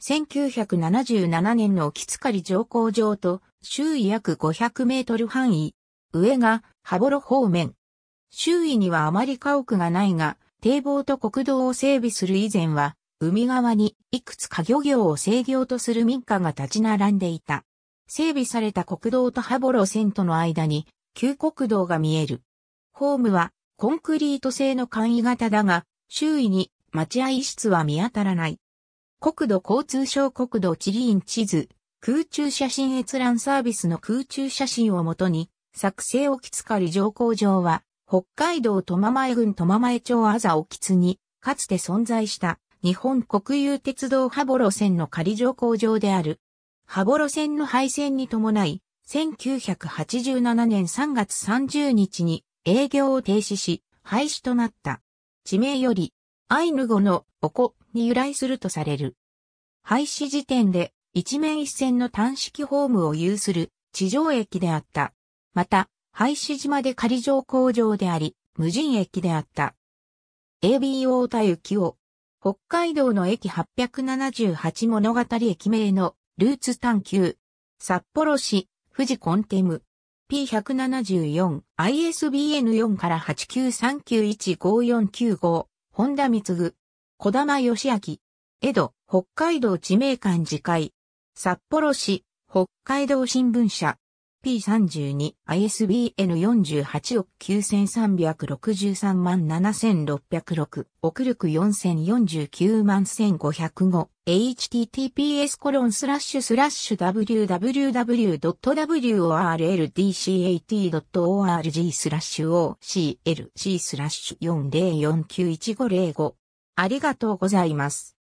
1977年の木塚り乗降場と周囲約500メートル範囲。上が羽幌方面。周囲にはあまり家屋がないが、堤防と国道を整備する以前は、海側にいくつか漁業を制御とする民家が立ち並んでいた。整備された国道と羽幌線との間に旧国道が見える。ホームはコンクリート製の簡易型だが、周囲に待合室は見当たらない。国土交通省国土地理院地図、空中写真閲覧サービスの空中写真をもとに、作成沖津狩乗降場は、北海道苫前郡苫前町あざ沖津に、かつて存在した日本国有鉄道羽幌線の仮乗降場である。羽幌線の廃線に伴い、1987年3月30日に営業を停止し、廃止となった。地名より、アイヌ語のおこに由来するとされる。廃止時点で一面一線の単式ホームを有する地上駅であった。また、廃止島で仮乗工場であり、無人駅であった。ABO 田行を、北海道の駅878物語駅名のルーツ探求、札幌市、富士コンテム、P174、ISBN4 から893915495、本田貢、小玉義明、江戸、北海道地名館次回、札幌市、北海道新聞社、P32、ISBN 48億9363万7606、奥力4049万1505、https コロンスラッシュスラッシュ www.worldcat.org スラッシュ OCLC スラッシュ40491505ありがとうございます。